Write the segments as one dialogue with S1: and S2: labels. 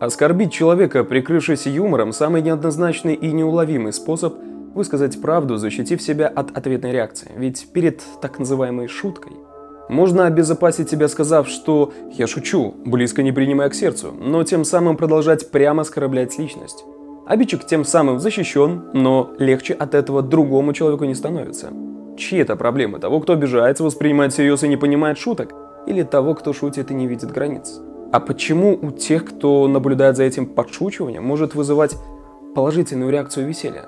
S1: Оскорбить человека, прикрывшись юмором, самый неоднозначный и неуловимый способ высказать правду, защитив себя от ответной реакции. Ведь перед так называемой шуткой можно обезопасить себя, сказав, что «я шучу, близко не принимая к сердцу», но тем самым продолжать прямо оскорблять личность. Обидчик тем самым защищен, но легче от этого другому человеку не становится. Чьи это проблемы? Того, кто обижается, воспринимает всерьез и не понимает шуток? Или того, кто шутит и не видит границ? А почему у тех, кто наблюдает за этим подшучиванием, может вызывать положительную реакцию веселья?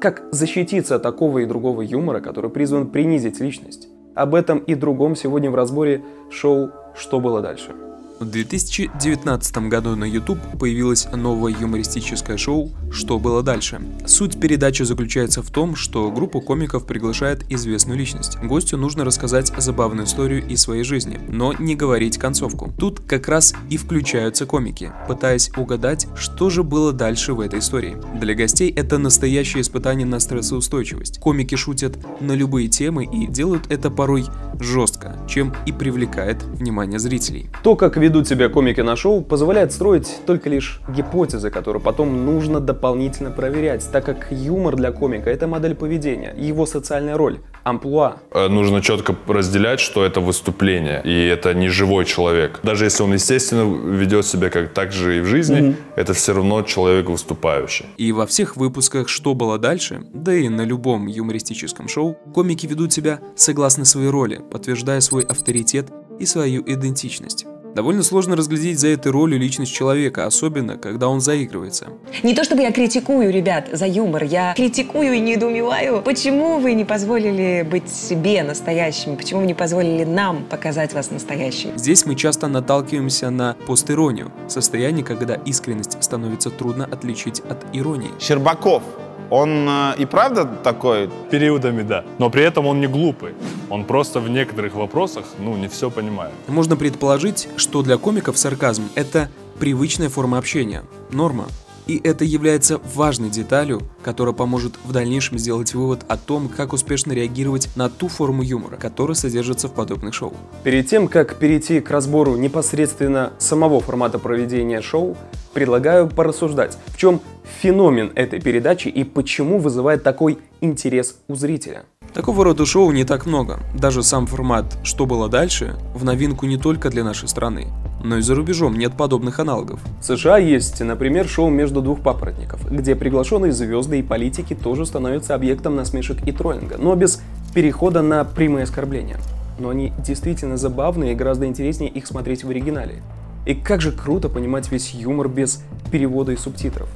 S1: Как защититься от такого и другого юмора, который призван принизить личность? Об этом и другом сегодня в разборе шоу «Что было дальше?».
S2: В 2019 году на YouTube появилось новое юмористическое шоу «Что было дальше?». Суть передачи заключается в том, что группа комиков приглашает известную личность. Гостю нужно рассказать забавную историю из своей жизни, но не говорить концовку. Тут как раз и включаются комики, пытаясь угадать, что же было дальше в этой истории. Для гостей это настоящее испытание на стрессоустойчивость. Комики шутят на любые темы и делают это порой жестко, чем и привлекает внимание зрителей.
S1: То, как ведут себя комики на шоу, позволяет строить только лишь гипотезы, которые потом нужно дополнительно проверять, так как юмор для комика – это модель поведения, его социальная роль, амплуа.
S3: Э, нужно четко разделять, что это выступление, и это не живой человек. Даже если он, естественно, ведет себя как так же и в жизни, mm-hmm. это все равно человек выступающий.
S2: И во всех выпусках «Что было дальше?», да и на любом юмористическом шоу, комики ведут себя согласно своей роли, подтверждая свой авторитет и свою идентичность. Довольно сложно разглядеть за этой ролью личность человека, особенно когда он заигрывается.
S4: Не то чтобы я критикую, ребят, за юмор, я критикую и недоумеваю, почему вы не позволили быть себе настоящими, почему вы не позволили нам показать вас настоящими.
S2: Здесь мы часто наталкиваемся на постиронию, состояние, когда искренность становится трудно отличить от иронии.
S5: Щербаков он э, и правда такой?
S3: Периодами, да. Но при этом он не глупый. Он просто в некоторых вопросах, ну, не все понимает.
S2: Можно предположить, что для комиков сарказм – это привычная форма общения, норма. И это является важной деталью, которая поможет в дальнейшем сделать вывод о том, как успешно реагировать на ту форму юмора, которая содержится в подобных шоу.
S1: Перед тем, как перейти к разбору непосредственно самого формата проведения шоу, предлагаю порассуждать, в чем феномен этой передачи и почему вызывает такой интерес у зрителя.
S2: Такого рода шоу не так много. Даже сам формат «Что было дальше» в новинку не только для нашей страны, но и за рубежом нет подобных аналогов.
S1: В США есть, например, шоу «Между двух папоротников», где приглашенные звезды и политики тоже становятся объектом насмешек и троллинга, но без перехода на прямые оскорбления. Но они действительно забавные и гораздо интереснее их смотреть в оригинале. И как же круто понимать весь юмор без перевода и субтитров.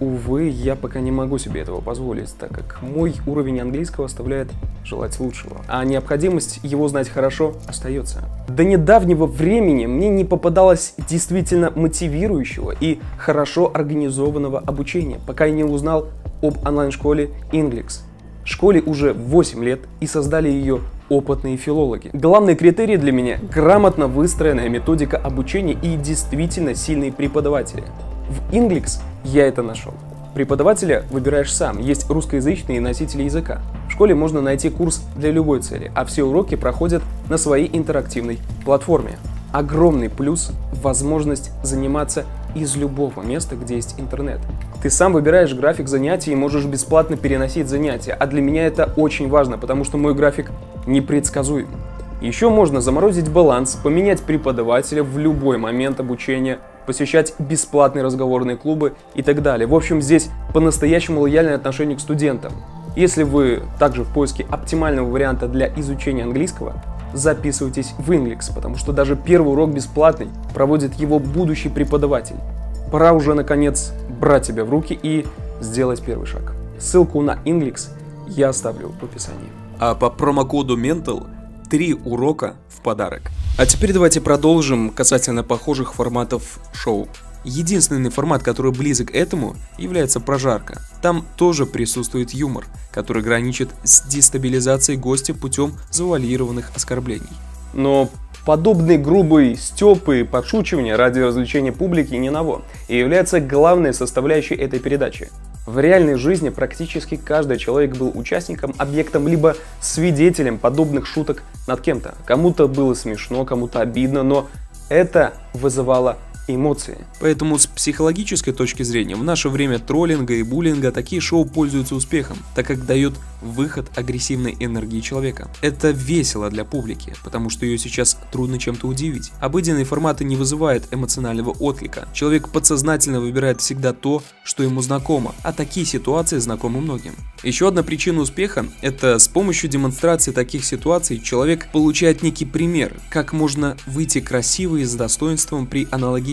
S1: Увы, я пока не могу себе этого позволить, так как мой уровень английского оставляет желать лучшего, а необходимость его знать хорошо остается. До недавнего времени мне не попадалось действительно мотивирующего и хорошо организованного обучения, пока я не узнал об онлайн-школе Inglix. Школе уже 8 лет и создали ее опытные филологи. Главный критерий для меня – грамотно выстроенная методика обучения и действительно сильные преподаватели. В Inglix я это нашел. Преподавателя выбираешь сам, есть русскоязычные носители языка. В школе можно найти курс для любой цели, а все уроки проходят на своей интерактивной платформе. Огромный плюс – возможность заниматься из любого места, где есть интернет. Ты сам выбираешь график занятий и можешь бесплатно переносить занятия, а для меня это очень важно, потому что мой график непредсказуем. Еще можно заморозить баланс, поменять преподавателя в любой момент обучения, посещать бесплатные разговорные клубы и так далее. В общем, здесь по-настоящему лояльное отношение к студентам. Если вы также в поиске оптимального варианта для изучения английского, записывайтесь в Inglix, потому что даже первый урок бесплатный проводит его будущий преподаватель. Пора уже, наконец, брать себя в руки и сделать первый шаг. Ссылку на Inglix я оставлю в описании.
S2: А по промокоду MENTAL 3 урока в подарок. А теперь давайте продолжим касательно похожих форматов шоу. Единственный формат, который близок этому, является прожарка. Там тоже присутствует юмор, который граничит с дестабилизацией гостя путем завуалированных оскорблений.
S1: Но подобный грубый стёб и подшучивание ради развлечения публики не ново и является главной составляющей этой передачи. В реальной жизни практически каждый человек был участником, объектом, либо свидетелем подобных шуток над кем-то. Кому-то было смешно, кому-то обидно, но это вызывало
S6: эмоции.
S1: Поэтому с психологической точки зрения в наше время троллинга и буллинга такие шоу пользуются успехом, так как дают выход агрессивной энергии человека. Это весело для публики, потому что ее сейчас трудно чем-то удивить. Обыденные форматы не вызывают эмоционального отклика. Человек подсознательно выбирает всегда то, что ему знакомо, а такие ситуации знакомы многим. Еще одна причина успеха – это с помощью демонстрации таких ситуаций человек получает некий пример, как можно выйти красиво и с достоинством при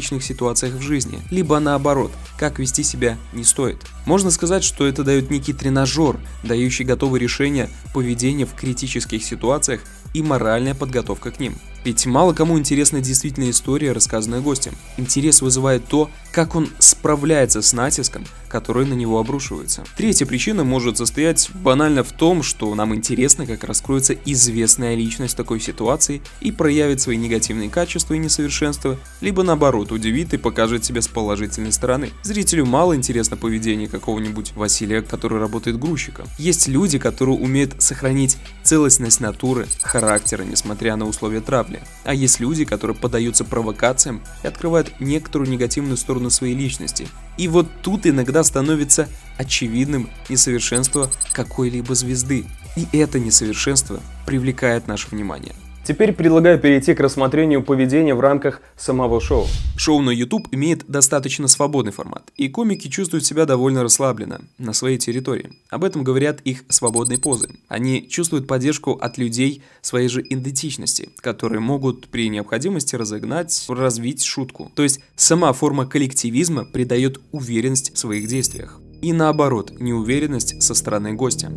S1: аналогичных ситуациях в жизни, либо наоборот, как вести себя не стоит. Можно сказать, что это дает некий тренажер, дающий готовые решения поведения в критических ситуациях и моральная подготовка к ним. Ведь мало кому интересна действительно история, рассказанная гостем. Интерес вызывает то, как он справляется с натиском, который на него обрушивается. Третья причина может состоять банально в том, что нам интересно, как раскроется известная личность такой ситуации и проявит свои негативные качества и несовершенства, либо наоборот удивит и покажет себя с положительной стороны. Зрителю мало интересно поведение какого-нибудь Василия, который работает грузчиком. Есть люди, которые умеют сохранить целостность натуры, характера, несмотря на условия травли. А есть люди, которые поддаются провокациям и открывают некоторую негативную сторону своей личности. И вот тут иногда становится очевидным несовершенство какой-либо звезды. И это несовершенство привлекает наше внимание.
S6: Теперь предлагаю перейти к рассмотрению поведения в рамках самого шоу.
S1: Шоу на YouTube имеет достаточно свободный формат, и комики чувствуют себя довольно расслабленно на своей территории. Об этом говорят их свободные позы. Они чувствуют поддержку от людей своей же идентичности, которые могут при необходимости разогнать, развить шутку. То есть сама форма коллективизма придает уверенность в своих действиях. И наоборот, неуверенность со стороны гостя.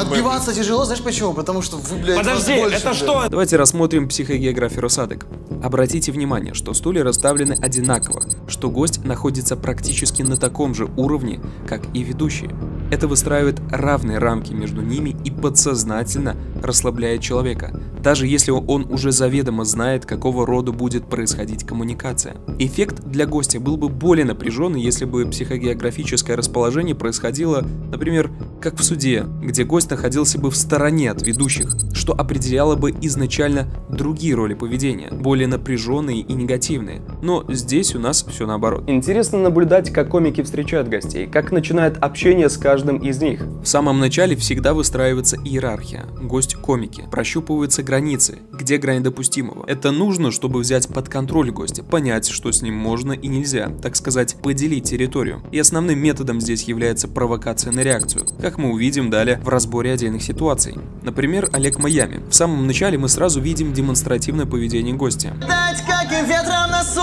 S7: Отбиваться тяжело, знаешь почему? Потому что вы, блядь,
S8: Подожди,
S7: больше,
S8: это
S7: блядь.
S8: что?
S1: Давайте рассмотрим психогеографию рассадок. Обратите внимание, что стулья расставлены одинаково, что гость находится практически на таком же уровне, как и ведущие. Это выстраивает равные рамки между ними и подсознательно расслабляет человека, даже если он уже заведомо знает, какого рода будет происходить коммуникация. Эффект для гостя был бы более напряженный, если бы психогеографическое расположение происходило, например, как в суде, где гость находился бы в стороне от ведущих, что определяло бы изначально другие роли поведения, более напряженные и негативные. Но здесь у нас все наоборот.
S6: Интересно наблюдать, как комики встречают гостей, как начинают общение с каждым из них.
S1: В самом начале всегда выстраивается иерархия. Гость комики. Прощупываются границы, где грань допустимого. Это нужно, чтобы взять под контроль гостя, понять, что с ним можно и нельзя, так сказать, поделить территорию. И основным методом здесь является провокация на реакцию, как мы увидим далее в разборе отдельных ситуаций. Например, Олег Майами. В самом начале мы сразу видим демонстративное поведение гостя.
S7: Дать, каким ветром нас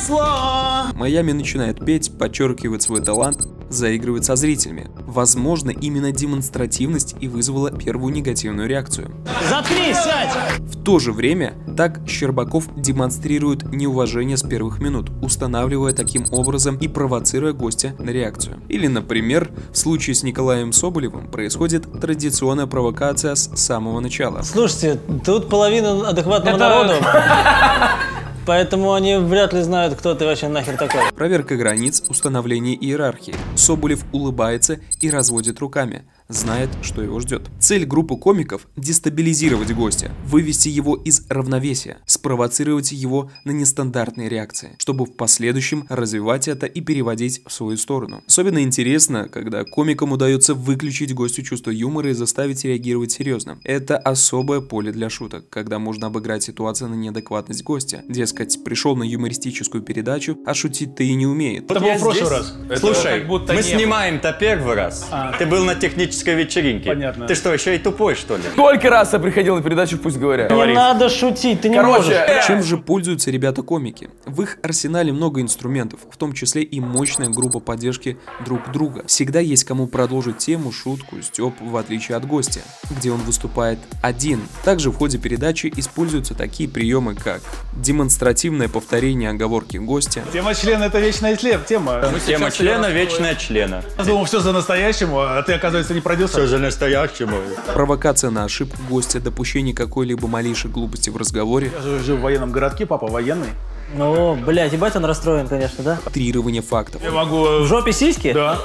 S7: унесло.
S1: Майами начинает петь, подчеркивает свой талант, заигрывает со зрителями. Возможно, именно демонстративность и вызвала первую негативную реакцию.
S8: Заткнись, сядь!
S1: В то же время, так Щербаков демонстрирует неуважение с первых минут, устанавливая таким образом и провоцируя гостя на реакцию. Или, например, в случае с Николаем Соболевым происходит традиционная провокация с самого начала.
S8: Слушайте, тут половина адекватного
S6: Это-
S8: народу. Поэтому они вряд ли знают, кто ты вообще нахер такой.
S1: Проверка границ, установление иерархии. Соболев улыбается и разводит руками. Знает, что его ждет. Цель группы комиков – дестабилизировать гостя, вывести его из равновесия, спровоцировать его на нестандартные реакции, чтобы в последующем развивать это и переводить в свою сторону. Особенно интересно, когда комикам удается выключить гостю чувство юмора и заставить реагировать серьезно. Это особое поле для шуток, когда можно обыграть ситуацию на неадекватность гостя. Дескать, пришел на юмористическую передачу, а шутить-то и не умеет.
S8: Это был в прошлый раз.
S9: Слушай,
S8: как будто
S9: мы снимаем-то первый раз. Ты был на технической вечеринке.
S8: Понятно.
S9: Ты что, еще и тупой, что ли?
S10: Сколько раз я приходил на передачу «Пусть говорят».
S8: Не надо шутить, ты не
S10: Короче,
S8: можешь.
S10: э,
S1: Чем же пользуются ребята-комики? В их арсенале много инструментов, в том числе и мощная группа поддержки друг друга. Всегда есть кому продолжить тему, шутку, степ, в отличие от гостя, где он выступает один. Также в ходе передачи используются такие приемы, как демонстративное повторение оговорки гостя,
S11: Тема члена это вечная след, тема.
S9: Тема члена, вечная члена.
S11: Я думал, все за настоящему, а ты, оказывается, не продюсер.
S9: Все же настоящему.
S1: провокация на ошибку гостя, допущение какой-либо малейшей глупости в разговоре,
S11: Я же жил в военном городке, папа военный.
S8: Ну, блядь, ебать он расстроен, конечно, да?
S1: трирование фактов.
S11: Я могу...
S8: В жопе сиськи?
S11: Да.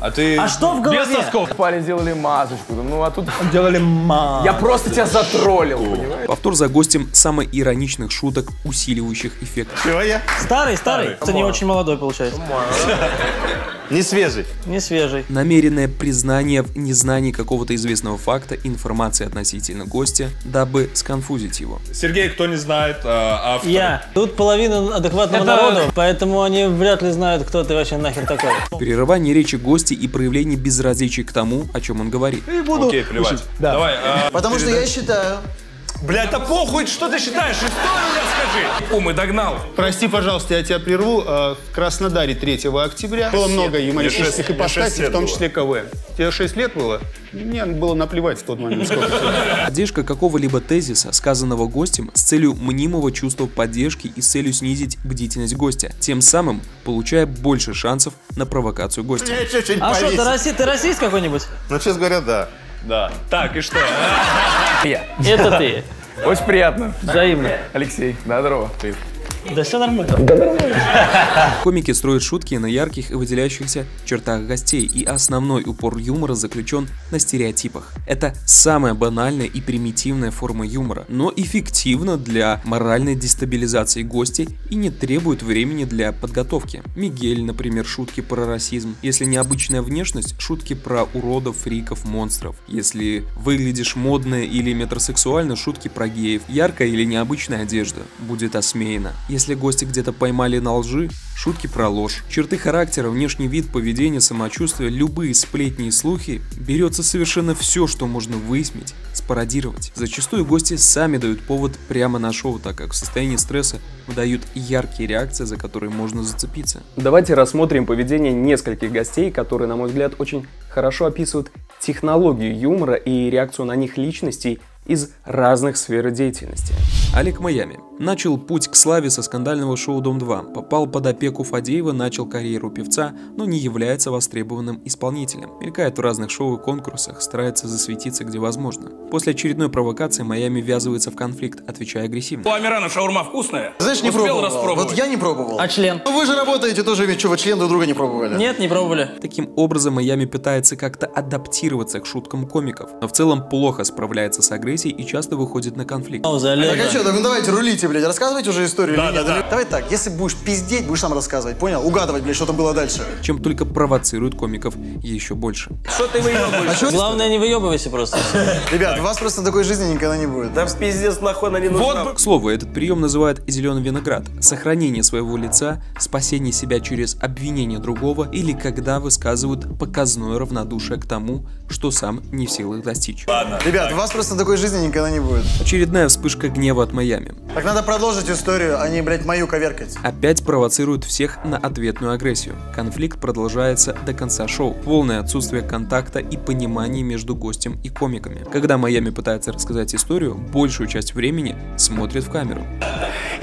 S5: А ты...
S8: А что в
S11: Без
S8: голове?
S11: сосков.
S10: Парень сделали масочку. Ну а тут
S11: Делали ма.
S10: я просто тебя затроллил, понимаешь?
S1: Повтор за гостем самоироничных шуток, усиливающих эффект.
S5: Чего я?
S8: Старый, старый. Это не очень молодой получается.
S5: Не свежий.
S8: Не свежий.
S1: Намеренное признание в незнании какого-то известного факта, информации относительно гостя, дабы сконфузить его.
S3: Сергей, кто не знает, э, автор.
S8: Я. Тут половина адекватного народу, поэтому они вряд ли знают, кто ты вообще нахер такой.
S1: Прерывание речи гостя и проявление безразличия к тому, о чем он говорит.
S3: Окей, плевать. Давай. э,
S7: Потому что я считаю,
S3: Блядь, да похуй, что ты считаешь? Историю расскажи.
S10: Умы догнал.
S12: Прости, пожалуйста, я тебя прерву. Э, В Краснодаре 3 октября было много юмористических ипостасей, в том числе КВН. Тебе 6 лет было? Мне было наплевать в тот момент.
S1: Поддержка какого-либо тезиса, сказанного гостем, с целью мнимого чувства поддержки и с целью снизить бдительность гостя, тем самым получая больше шансов на провокацию гостя.
S8: А что, ты, ты расист какой-нибудь?
S5: Ну, честно говоря, да.
S3: Да. Так, и что?
S8: Это ты.
S10: Очень приятно.
S8: Взаимно.
S10: Алексей, да, здорово. Привет.
S8: Да все нормально.
S1: Комики строят шутки на ярких и выделяющихся чертах гостей, и основной упор юмора заключен на стереотипах. Это самая банальная и примитивная форма юмора, но эффективна для моральной дестабилизации гостей и не требует времени для подготовки. Мигель, например, шутки про расизм. Если необычная внешность, шутки про уродов, фриков, монстров. Если выглядишь модно или метросексуально, шутки про геев. Яркая или необычная одежда будет осмеяна. Если гости где-то поймали на лжи, шутки про ложь. Черты характера, внешний вид, поведение, самочувствие, любые сплетни и слухи, берется совершенно все, что можно высмеять, спародировать. Зачастую гости сами дают повод прямо на шоу, так как в состоянии стресса выдают яркие реакции, за которые можно зацепиться.
S6: Давайте рассмотрим поведение нескольких гостей, которые, на мой взгляд, очень хорошо описывают технологию юмора и реакцию на них личностей из разных сфер деятельности.
S1: Олег Майами. Начал путь к славе со скандального шоу «Дом-2». Попал под опеку Фадеева, начал карьеру певца, но не является востребованным исполнителем. Мелькает в разных шоу и конкурсах, старается засветиться где возможно. После очередной провокации Майами ввязывается в конфликт, отвечая агрессивно.
S10: У Амирана шаурма вкусная.
S7: знаешь, не
S10: Успел
S7: пробовал.
S10: распробовать?
S7: Вот я не пробовал.
S8: А член?
S7: Ну вы же работаете тоже, ведь что, вы член друг друга не пробовали?
S8: Нет, не пробовали.
S1: Таким образом, Майами пытается как-то адаптироваться к шуткам комиков, но в целом плохо справляется с агрессией и часто выходит на конфликт.
S8: Пауза,
S7: Так
S8: Олега.
S7: а что, так ну давайте рулите, блядь, рассказывайте уже историю
S3: Да,
S7: или нет?
S3: да, да.
S7: Давай так, если будешь пиздеть, будешь сам рассказывать, понял? Угадывать, блядь, что там было дальше.
S1: чем только провоцирует комиков еще больше.
S7: А что?
S8: Главное, не выебывайся просто.
S7: Ребят, у вас просто такой жизни никогда не будет. Да
S9: Пиздец, нахуй она не нужна.
S1: К слову, этот прием называют «зеленый виноград» – сохранение своего лица, спасение себя через обвинение другого или когда высказывают показное равнодушие к тому, что сам не в силах достичь.
S7: Ребят, у вас просто такой жизни никогда не будет.
S1: Очередная вспышка гнева от Майами.
S7: Так надо продолжить историю, а не, блядь, мою коверкать.
S1: Опять провоцирует всех на ответную агрессию. Конфликт продолжается до конца шоу. Полное отсутствие контакта и понимания между гостем и комиками. Когда Майами пытается рассказать историю, большую часть времени смотрит в камеру.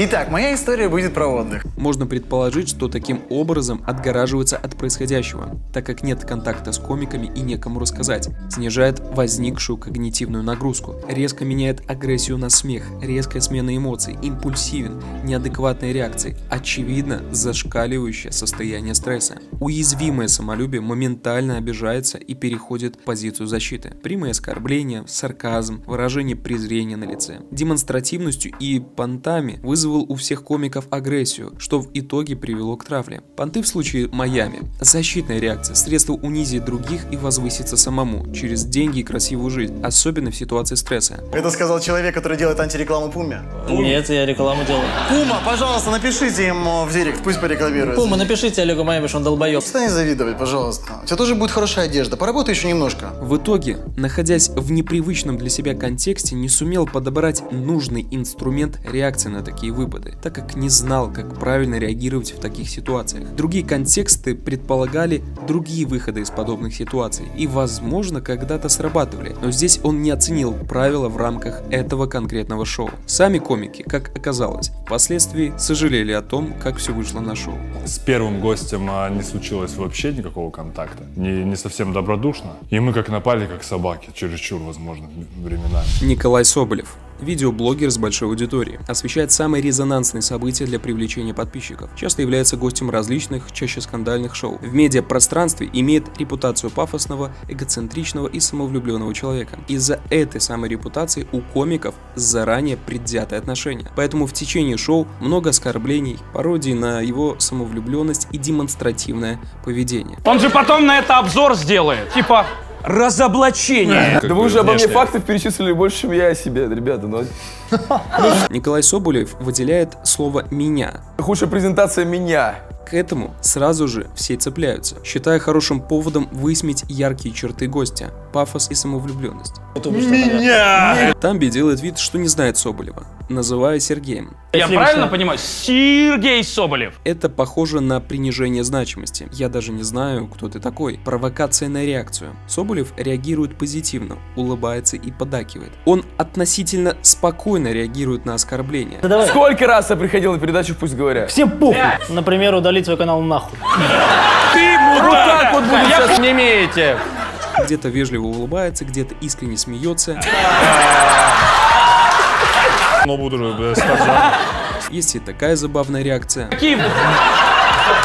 S7: Итак, моя история будет про отдых.
S1: Можно предположить, что таким образом отгораживается от происходящего, так как нет контакта с комиками и некому рассказать. Снижает возникшую когнитивную нагрузку, резко меняет агрессию на смех, резкая смена эмоций, импульсивен, неадекватные реакции, очевидно зашкаливающее состояние стресса. Уязвимое самолюбие моментально обижается и переходит в позицию защиты. Прямые оскорбления, сарказм, выражение презрения на лице. Демонстративностью и понтами вызвал у всех комиков агрессию, что в итоге привело к травле. Понты в случае Майами – защитная реакция, средство унизить других и возвыситься самому через деньги и красивую жизнь, особенно в ситуации стресса.
S7: Это сказал человек, который делает антирекламу Пуме.
S8: Нет, я рекламу делаю.
S7: Пума, пожалуйста, напишите ему в директ, пусть порекламирует.
S8: Пума, напишите Олегу что он долбоеб.
S7: Перестань завидовать, пожалуйста. У тебя тоже будет хорошая одежда. Поработай еще немножко.
S1: В итоге, находясь в непривычном для себя контексте, не сумел подобрать нужный инструмент реакции на такие выпады, так как не знал, как правильно реагировать в таких ситуациях. Другие контексты предполагали другие выходы из подобных ситуаций и, возможно, когда-то срабатывали, но здесь он не оценил правила в рамках этого конкретного шоу. Сами комики, как оказалось, впоследствии сожалели о том, как все вышло на шоу.
S3: С первым гостем а, не случилось вообще никакого контакта. Не, не совсем добродушно. И мы как напали, как собаки, чересчур, возможно, временами.
S1: Николай Соболев. Видеоблогер с большой аудиторией, освещает самые резонансные события для привлечения подписчиков, часто является гостем различных, чаще скандальных шоу. В медиапространстве имеет репутацию пафосного, эгоцентричного и самовлюбленного человека. Из-за этой самой репутации у комиков заранее предвзятые отношения. Поэтому в течение шоу много оскорблений, пародий на его самовлюбленность и демонстративное поведение.
S10: Он же потом на это обзор сделает. Типа, разоблачение.
S13: Да вы уже обо мне фактов перечислили больше, чем я о себе, ребята. Ну,
S1: Николай Соболев выделяет слово «меня».
S13: худшая презентация меня.
S1: К этому сразу же все цепляются, считая хорошим поводом высмеять яркие черты гостя, пафос и самовлюбленность.
S10: Меня!
S1: Тамби делает вид, что не знает Соболева, называя Сергеем.
S10: Я правильно понимаю? Сергей Соболев.
S1: Это похоже на принижение значимости. Я даже не знаю, кто ты такой. Провокация на реакцию. Соболев реагирует позитивно, улыбается и подакивает. Он относительно спокойно реагирует на оскорбления.
S8: Да давай.
S13: Сколько раз я приходил на передачу «Пусть говорят»?
S8: Всем похуй. Например, удалить свой канал нахуй.
S10: Ты
S13: Вот так вот сейчас.
S9: не имеете.
S1: Где-то вежливо улыбается, где-то искренне смеется.
S3: Ну, буду сказать.
S1: Есть и такая забавная реакция.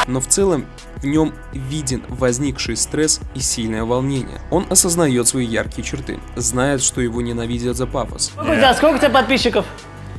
S1: Но в целом в нем виден возникший стресс и сильное волнение. Он осознает свои яркие черты, знает, что его ненавидят за пафос.
S8: Сколько, сколько у тебя подписчиков?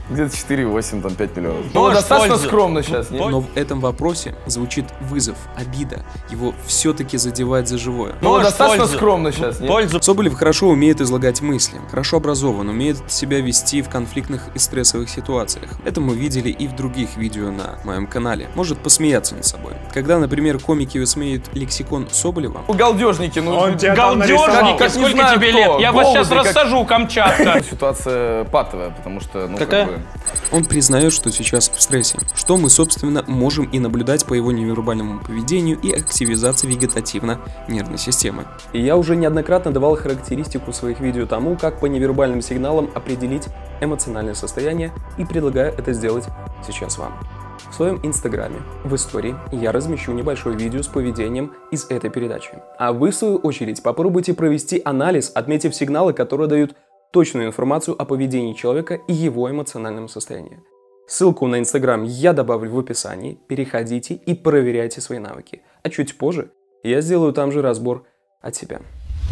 S13: Где-то 4,8, там 5 миллионов. Ну, достаточно
S9: пользу.
S13: скромно сейчас, не?
S1: Но в этом вопросе звучит вызов, обида. Его все-таки задевает за живое.
S13: Ну, достаточно
S9: пользу.
S13: скромно сейчас, не?
S9: Пользу.
S1: Соболев хорошо умеет излагать мысли, хорошо образован, умеет себя вести в конфликтных и стрессовых ситуациях. Это мы видели и в других видео на моем канале. Может посмеяться над собой. Когда, например, комики высмеют лексикон Соболева,
S13: Ну, Галдежники, ну...
S10: галдежники,
S13: Как не
S10: сколько
S13: знаю
S10: тебе
S13: кто.
S10: лет? Я вас сейчас
S13: как-
S10: рассажу, Камчатка.
S13: Ситуация патовая, потому что, ну,
S8: Какая?
S13: как бы...
S1: он признает, что сейчас в стрессе, что мы, собственно, можем и наблюдать по его невербальному поведению и активизации вегетативно-нервной системы.
S6: И я уже неоднократно давал характеристику своих видео тому, как по невербальным сигналам определить эмоциональное состояние и предлагаю это сделать сейчас вам. В своем инстаграме, в истории, я размещу небольшое видео с поведением из этой передачи. А вы, в свою очередь, попробуйте провести анализ, отметив сигналы, которые дают точную информацию о поведении человека и его эмоциональном состоянии. Ссылку на Инстаграм я добавлю в описании, переходите и проверяйте свои навыки. А чуть позже я сделаю там же разбор от себя.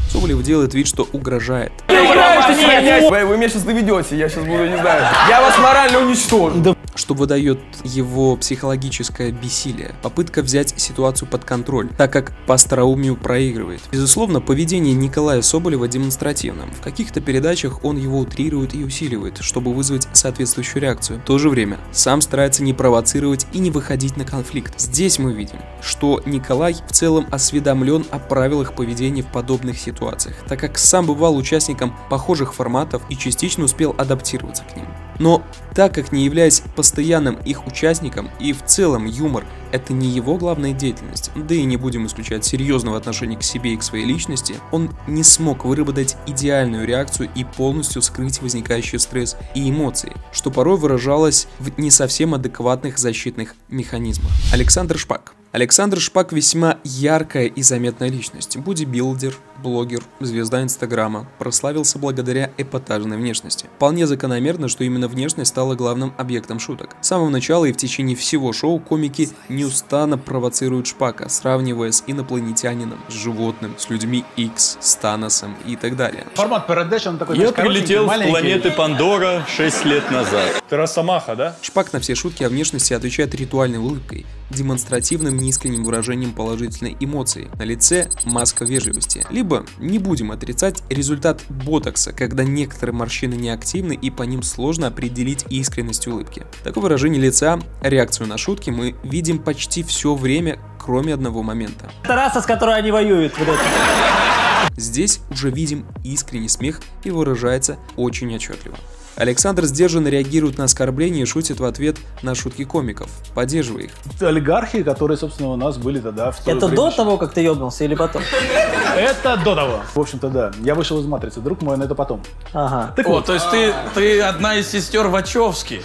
S1: Соболев делает вид, что угрожает.
S13: Вы, вы меня сейчас доведете, я сейчас буду, не знаю. Я вас морально уничтожу.
S1: Что выдает его психологическое бессилие, попытка взять ситуацию под контроль, так как по остроумию проигрывает. Безусловно, поведение Николая Соболева демонстративно. В каких-то передачах он его утрирует и усиливает, чтобы вызвать соответствующую реакцию. В то же время сам старается не провоцировать и не выходить на конфликт. Здесь мы видим, что Николай в целом осведомлен о правилах поведения в подобных ситуациях, так как сам бывал участником похожих форматов и частично успел адаптироваться к ним. Но так как не являясь постоянным их участником и в целом юмор это не его главная деятельность, да и не будем исключать серьезного отношения к себе и к своей личности, он не смог выработать идеальную реакцию и полностью скрыть возникающий стресс и эмоции, что порой выражалось в не совсем адекватных защитных механизмах. Александр Шпак. Александр Шпак весьма яркая и заметная личность. Бодибилдер, блогер, звезда Инстаграма. Прославился благодаря эпатажной внешности. Вполне закономерно, что именно внешность стала главным объектом шуток. С самого начала и в течение всего шоу комики неустанно провоцируют Шпака, сравнивая с инопланетянином, с животным, с людьми X, с Таносом и так далее.
S11: Формат передачи, он такой,
S9: Я прилетел с планеты Пандора 6 лет назад.
S3: Ты Росомаха, да?
S1: Шпак на все шутки о внешности отвечает ритуальной улыбкой, демонстративным неискренним выражением положительной эмоции. На лице маска вежливости. Либо, не будем отрицать, результат ботокса, когда некоторые морщины неактивны и по ним сложно определить искренность улыбки. Такое выражение лица, реакцию на шутки мы видим почти все время, кроме одного момента.
S8: Это раса, с которой они воюют. Вот.
S1: Здесь уже видим искренний смех и выражается очень отчетливо. Александр сдержанно реагирует на оскорбления и шутит в ответ на шутки комиков, поддерживая их.
S11: Олигархи, которые, собственно, у нас были тогда в то
S8: Это
S11: время.
S8: до того, как ты ебнулся или потом?
S11: Это до того. В общем-то, да. Я вышел из матрицы, друг мой, но это потом.
S8: Ага.
S11: Так
S10: О,
S11: вот,
S10: то есть ты, ты одна из сестер Вачовски.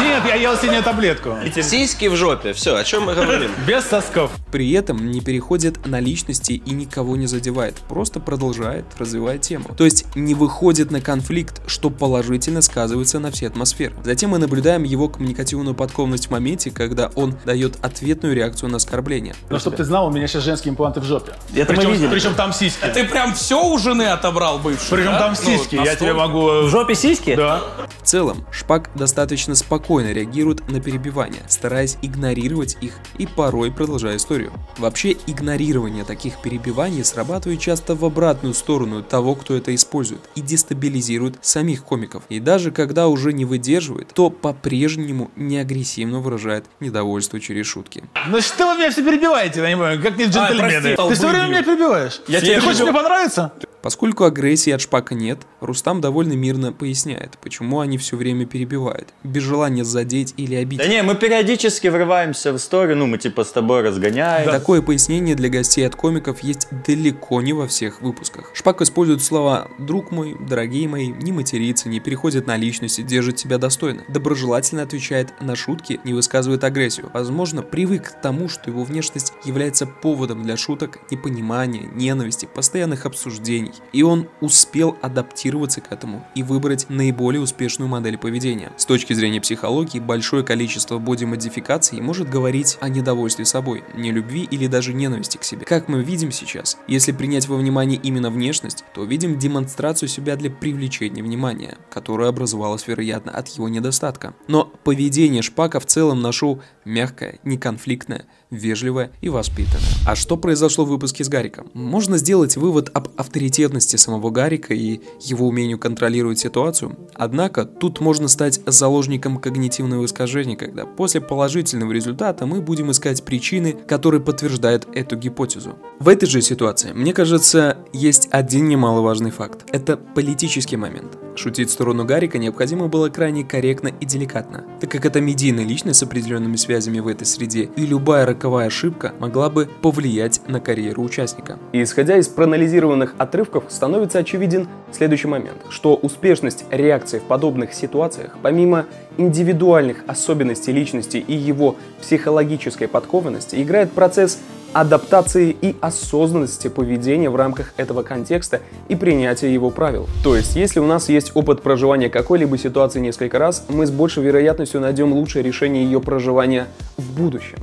S11: нет, я ел синюю таблетку.
S14: Сиськи в жопе. Все, о чем мы говорим?
S11: Без сосков.
S1: При этом не переходит на личности и никого не задевает, просто продолжает развивать тему. То есть не выходит на конфликт, что положительно положительно сказывается на всей атмосфере. Затем мы наблюдаем его коммуникативную подкованность в моменте, когда он дает ответную реакцию на оскорбление.
S11: Ну, чтобы ты знал, у меня сейчас женские импланты в жопе.
S8: Это мы
S11: причем,
S8: видели.
S11: причем там сиськи.
S10: Ты прям все у жены отобрал бывшую,
S11: Причем
S10: да?
S11: там
S10: Ну,
S11: сиськи. Я
S10: настолько.
S11: тебе могу... э,
S8: В жопе сиськи?
S11: Да.
S1: В целом, Шпак достаточно спокойно реагирует на перебивания, стараясь игнорировать их и порой продолжая историю. Вообще, игнорирование таких перебиваний срабатывает часто в обратную сторону того, кто это использует, и дестабилизирует самих комиков. И даже когда уже не выдерживает, то по-прежнему не агрессивно выражает недовольство через шутки.
S11: Ну что вы меня все перебиваете, я не понимаю, как не джентльмены?
S10: прости,
S11: ты все время меня перебиваешь.
S10: Я
S11: ты хочешь мне понравиться?
S1: Поскольку агрессии от Шпака нет, Рустам довольно мирно поясняет, почему они все время перебивают, без желания задеть или обидеть.
S9: Да не, мы периодически врываемся в историю, ну мы типа с тобой разгоняем.
S1: Такое пояснение для гостей от комиков есть далеко не во всех выпусках. Шпак использует слова «друг мой», «дорогие мои», не матерится, не переходит на личности, держит себя достойно, доброжелательно отвечает на шутки, не высказывает агрессию. Возможно, привык к тому, что его внешность является поводом для шуток, непонимания, ненависти, постоянных обсуждений. И он успел адаптироваться к этому и выбрать наиболее успешную модель поведения. С точки зрения психологии, большое количество боди-модификаций может говорить о недовольстве собой, нелюбви или даже ненависти к себе. Как мы видим сейчас, если принять во внимание именно внешность, то видим демонстрацию себя для привлечения внимания, которая образовалась, вероятно, от его недостатка. Но поведение Шпака в целом на шоу мягкое, неконфликтное, вежливое и воспитанное. А что произошло в выпуске с Гариком? Можно сделать вывод об авторитетности самого Гарика и его умению контролировать ситуацию, однако тут можно стать заложником когнитивного искажения, когда после положительного результата мы будем искать причины, которые подтверждают эту гипотезу. В этой же ситуации, мне кажется, есть один немаловажный факт. Это политический момент. Шутить в сторону Гарика необходимо было крайне корректно и деликатно, так как это медийная личность с определенными связями в этой среде, и любая роковая ошибка могла бы повлиять на карьеру участника.
S6: И исходя из проанализированных отрывков, становится очевиден следующий момент, что успешность реакции в подобных ситуациях, помимо индивидуальных особенностей личности и его психологической подкованности, играет процесс адаптации и осознанности поведения в рамках этого контекста и принятия его правил. То есть, если у нас есть опыт проживания какой-либо ситуации несколько раз, мы с большей вероятностью найдем лучшее решение ее проживания в будущем.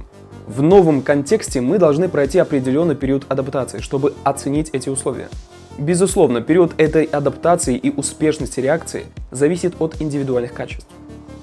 S6: В новом контексте мы должны пройти определенный период адаптации, чтобы оценить эти условия. Безусловно, период этой адаптации и успешности реакции зависит от индивидуальных качеств.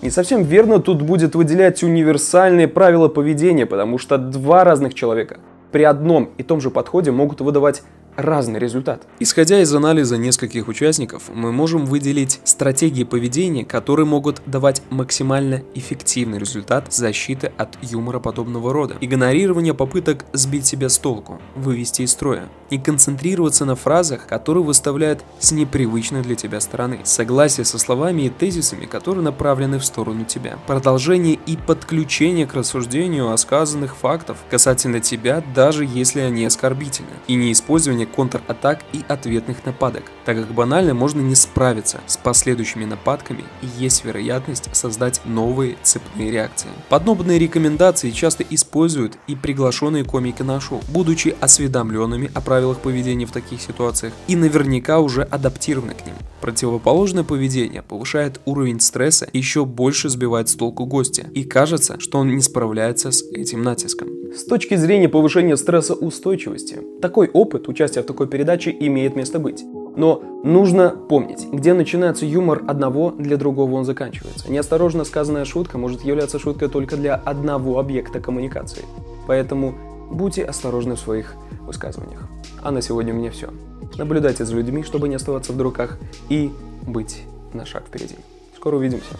S6: Не совсем верно тут будет выделять универсальные правила поведения, потому что два разных человека при одном и том же подходе могут выдавать разный результат.
S1: Исходя из анализа нескольких участников, мы можем выделить стратегии поведения, которые могут давать максимально эффективный результат защиты от юмора подобного рода. Игнорирование попыток сбить себя с толку, вывести из строя. И концентрироваться на фразах, которые выставляют с непривычной для тебя стороны. Согласие со словами и тезисами, которые направлены в сторону тебя. Продолжение и подключение к рассуждению о сказанных фактов касательно тебя, даже если они оскорбительны. И не использование контратак и ответных нападок, так как банально можно не справиться с последующими нападками и есть вероятность создать новые цепные реакции. Подобные рекомендации часто используют и приглашенные комики на шоу, будучи осведомленными о правилах поведения в таких ситуациях и наверняка уже адаптированы к ним. Противоположное поведение повышает уровень стресса еще больше сбивает с толку гостя, и кажется, что он не справляется с этим натиском.
S6: С точки зрения повышения стрессоустойчивости, такой опыт участия в такой передаче имеет место быть. Но нужно помнить, где начинается юмор одного, для другого он заканчивается. Неосторожно сказанная шутка может являться шуткой только для одного объекта коммуникации. Поэтому будьте осторожны в своих высказываниях. А на сегодня у меня все. Наблюдайте за людьми, чтобы не оставаться в дураках и быть на шаг впереди. Скоро увидимся.